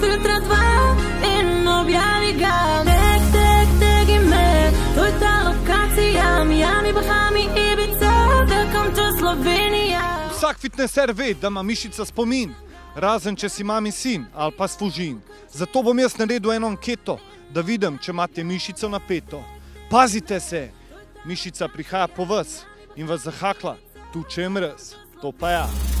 filtra dva in objavi ga. Tek, tek, tek in med, to je ta lokacija, Miami, Bahami, Ibiza, welcome to Slovenija. Vsak fitneser ve, da ima mišica spomin, razen če si mami sin ali pa služin. Zato bom jaz naredil eno anketo, da vidim, če imate mišico napeto. Pazite se, mišica prihaja po vas in vas zahakla, tu če je mrz, to pa ja.